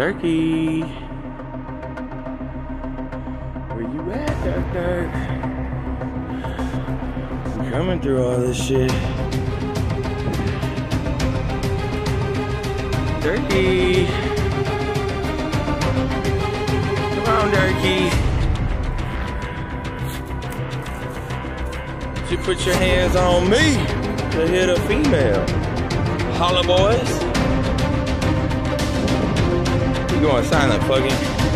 Turkey. Where you at, Dirk Dirk? Coming through all this shit. Durky. Come on, Durky. You put your hands on me to hit a female. Holla boys. You going silent, fucking.